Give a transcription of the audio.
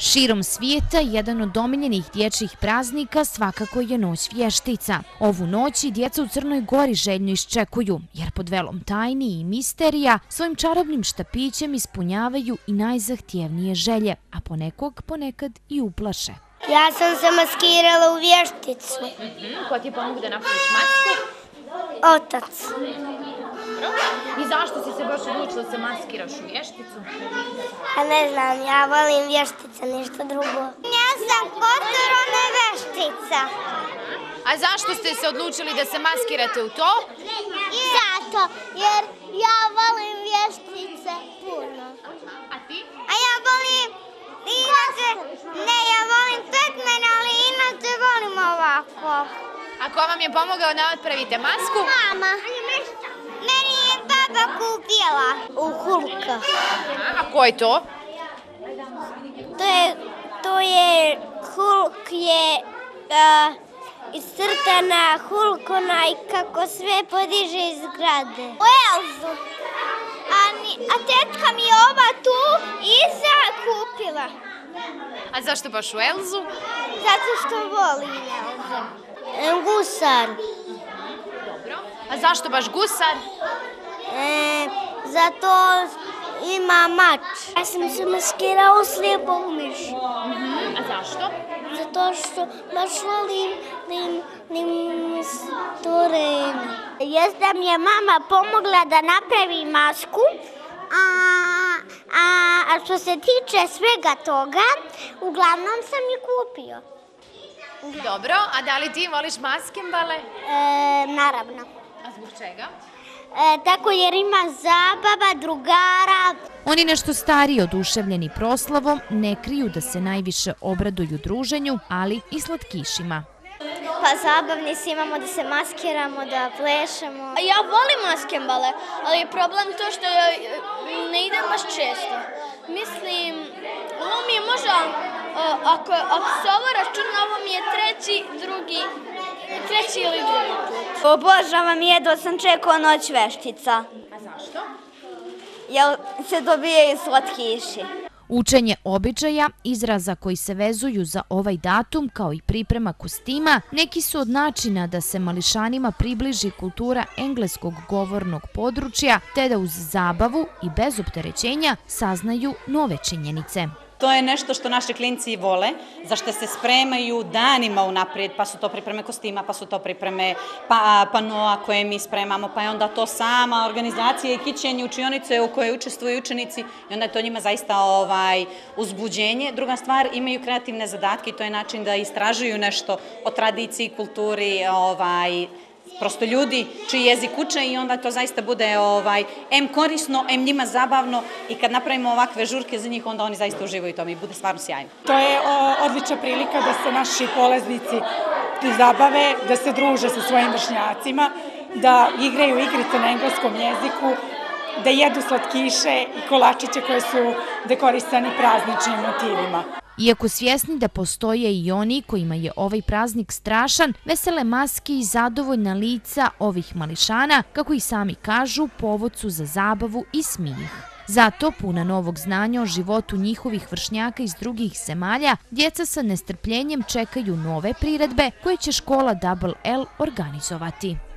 Širom svijeta, jedan od domiljenih dječjih praznika svakako je noć vještica. Ovu noć i djeca u Crnoj Gori željno iščekuju, jer pod velom tajni i misterija svojim čarobnim štapićem ispunjavaju i najzahtjevnije želje, a ponekog ponekad i uplaše. Ja sam se maskirala u vješticu. Ko ti je pomogu da napraviš masku? Otac. I zašto si se baš odlučila da se maskiraš u vješticu? A ne znam, ja volim vještice, ništa drugo. Ja sam kotorona vještica. A zašto ste se odlučili da se maskirate u to? Zato, jer ja volim vještice puno. A ti? A ja volim, inače, ne, ja volim Batman, ali inače volim ovako. A ko vam je pomogao da otpravite masku? Mama. Baba kupila. U Hulka. A ko je to? To je, to je, Hulk je uh, iscrtana Hulk onaj kako sve podiže iz zgrade. U Elzu. A, ni, a tetka mi je ova tu iza kupila. A zašto baš u Elzu? Zato što volim Elzu. Gusar. Dobro. A zašto baš gusar? E, zato ima mač. Ja sam se maskirao slijepog miš. A zašto? Zato što baš volim da im, da im stvore. Jeste mi je mama pomogla da napravi masku, a, a, a što se tiče svega toga, uglavnom sam je kupio. Dobro, a da li ti voliš maskembale? E, naravno. A zbog čega? E, tako jer ima zabava, drugara. Oni nešto stariji oduševljeni proslavom ne kriju da se najviše obraduju druženju, ali i slatkišima. Pa zabavni si imamo da se maskiramo, da plešemo. Ja volim maskembale, ali je problem to što ne idem baš često. Mislim, ovo mi je možda, ako, ako se ovo računa, ovo mi je treći, drugi, treći ili drugi put. Obožavam jedva sam čekao noć veštica. A zašto? Jel se dobijaju slatkiši. Učenje običaja, izraza koji se vezuju za ovaj datum kao i priprema kostima, neki su od načina da se mališanima približi kultura engleskog govornog područja, te da uz zabavu i bez opterećenja saznaju nove činjenice. To je nešto što naši klinci vole, za što se spremaju danima unaprijed, pa su to pripreme kostima, pa su to pripreme pa, panoa koje mi spremamo, pa je onda to sama organizacija i kićenje učionice u kojoj učestvuju učenici i onda je to njima zaista ovaj uzbuđenje. Druga stvar, imaju kreativne zadatke i to je način da istražuju nešto o tradiciji, kulturi, ovaj, prosto ljudi čiji jezik uče i onda to zaista bude ovaj em korisno, em njima zabavno i kad napravimo ovakve žurke za njih, onda oni zaista uživaju tome i bude stvarno sjajno. To je odlična prilika da se naši polaznici zabave, da se druže sa svojim vršnjacima, da igraju igrice na engleskom jeziku, da jedu slatkiše i kolačiće koje su dekorisani prazničnim motivima. Iako svjesni da postoje i oni kojima je ovaj praznik strašan, vesele maske i zadovoljna lica ovih mališana, kako i sami kažu, povod su za zabavu i smijeh. Zato, puna novog znanja o životu njihovih vršnjaka iz drugih zemalja, djeca sa nestrpljenjem čekaju nove priredbe koje će škola Double L organizovati.